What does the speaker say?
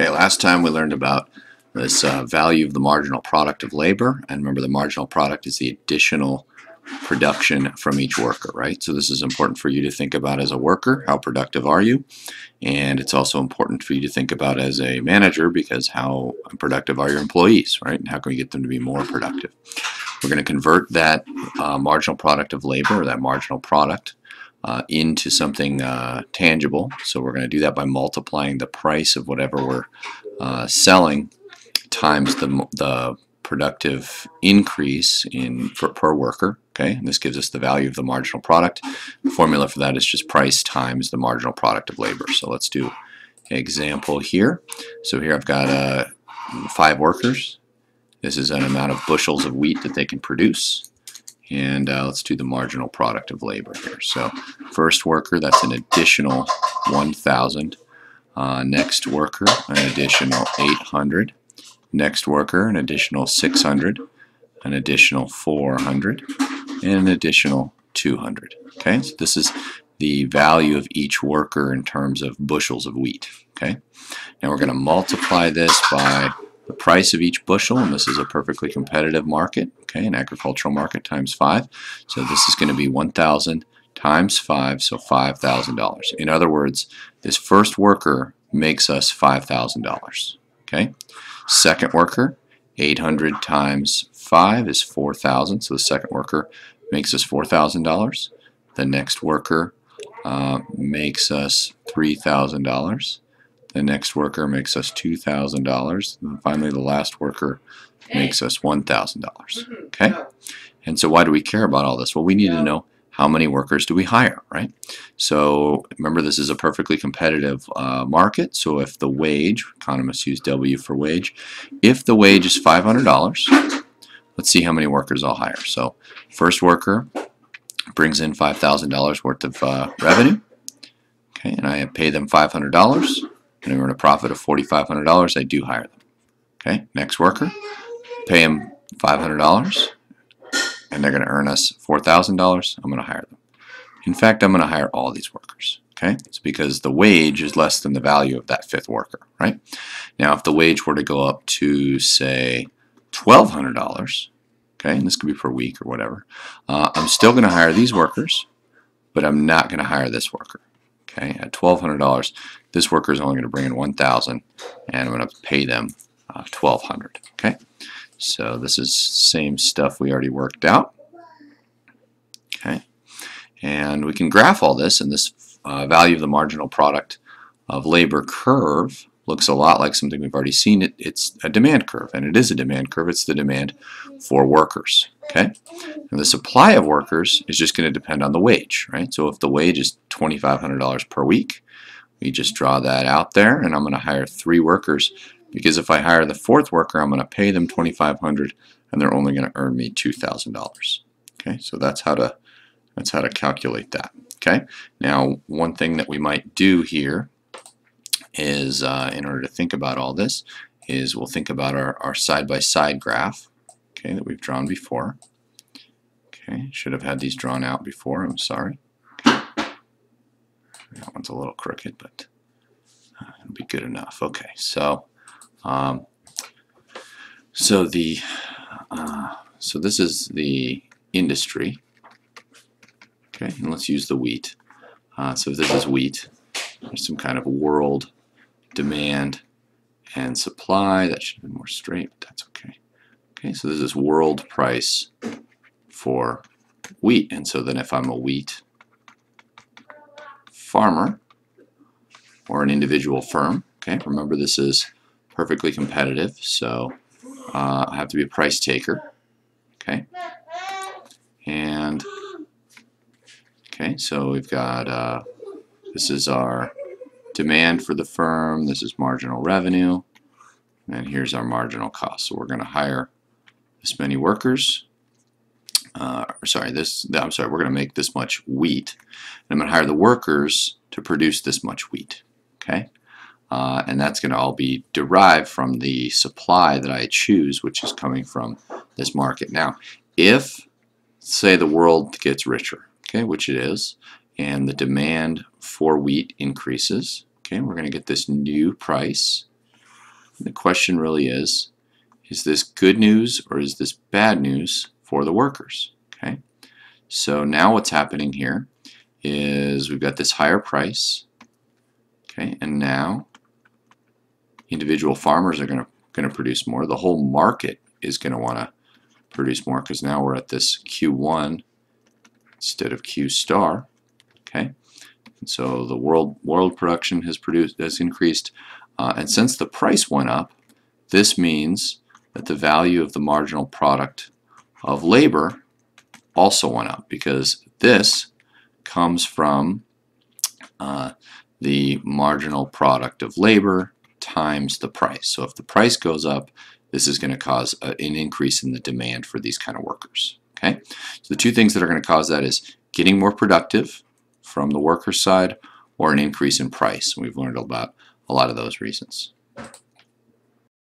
Okay, last time we learned about this uh, value of the marginal product of labor, and remember the marginal product is the additional production from each worker, right? So this is important for you to think about as a worker, how productive are you? And it's also important for you to think about as a manager because how productive are your employees, right? And how can we get them to be more productive? We're going to convert that uh, marginal product of labor, or that marginal product, uh, into something uh, tangible. So we're going to do that by multiplying the price of whatever we're uh, selling times the, the productive increase in per, per worker. Okay, and this gives us the value of the marginal product. The formula for that is just price times the marginal product of labor. So let's do an example here. So here I've got uh, five workers. This is an amount of bushels of wheat that they can produce. And uh, let's do the marginal product of labor here. So first worker, that's an additional 1,000. Uh, next worker, an additional 800. Next worker, an additional 600. An additional 400. And an additional 200. Okay, so this is the value of each worker in terms of bushels of wheat. Okay, now we're going to multiply this by the price of each bushel, and this is a perfectly competitive market, okay, an agricultural market times 5. So this is going to be 1,000 times 5, so $5,000. In other words, this first worker makes us $5,000, okay? Second worker, 800 times 5 is 4,000, so the second worker makes us $4,000. The next worker uh, makes us $3,000. The next worker makes us $2,000. And finally, the last worker makes us $1,000. Okay? And so why do we care about all this? Well, we need to know how many workers do we hire, right? So remember, this is a perfectly competitive uh, market. So if the wage, economists use W for wage, if the wage is $500, let's see how many workers I'll hire. So first worker brings in $5,000 worth of uh, revenue. Okay, and I pay them $500 and earn a profit of $4,500, I do hire them. Okay, next worker, pay them $500, and they're going to earn us $4,000, I'm going to hire them. In fact, I'm going to hire all these workers. Okay, it's because the wage is less than the value of that fifth worker, right? Now, if the wage were to go up to, say, $1,200, okay, and this could be per week or whatever, uh, I'm still going to hire these workers, but I'm not going to hire this worker. Okay, at $1,200, this worker is only going to bring in 1000 and I'm going to pay them uh, 1200 Okay, so this is same stuff we already worked out. Okay, and we can graph all this, and this uh, value of the marginal product of labor curve looks a lot like something we've already seen. It, it's a demand curve, and it is a demand curve. It's the demand for workers. Okay, and the supply of workers is just going to depend on the wage, right? So if the wage is $2,500 per week, we just draw that out there, and I'm going to hire three workers because if I hire the fourth worker, I'm going to pay them 2,500, and they're only going to earn me $2,000. Okay, so that's how to that's how to calculate that. Okay, now one thing that we might do here is, uh, in order to think about all this, is we'll think about our side-by-side -side graph okay, that we've drawn before. Okay, should have had these drawn out before, I'm sorry. That one's a little crooked, but uh, it'll be good enough. Okay, so um, so the uh, so this is the industry. Okay, and let's use the wheat. Uh, so this is wheat. There's some kind of world demand and supply. That should be more straight, but that's okay. Okay, so this is world price for wheat. And so then if I'm a wheat farmer or an individual firm, okay, remember this is perfectly competitive, so uh, I have to be a price taker, okay, and okay, so we've got, uh, this is our demand for the firm, this is marginal revenue, and here's our marginal cost. So we're going to hire this many workers. Uh, sorry, this. I'm sorry. We're going to make this much wheat, and I'm going to hire the workers to produce this much wheat. Okay, uh, and that's going to all be derived from the supply that I choose, which is coming from this market. Now, if say the world gets richer, okay, which it is, and the demand for wheat increases, okay, we're going to get this new price the question really is, is this good news or is this bad news for the workers? Okay, so now what's happening here is we've got this higher price, okay, and now individual farmers are going to going to produce more. The whole market is going to want to produce more because now we're at this Q1 instead of Q star. Okay, and so the world world production has produced has increased, uh, and since the price went up, this means that the value of the marginal product of labor also went up because this comes from uh, the marginal product of labor times the price. So if the price goes up, this is going to cause a, an increase in the demand for these kind of workers. Okay, so the two things that are going to cause that is getting more productive from the worker side or an increase in price. We've learned about a lot of those reasons.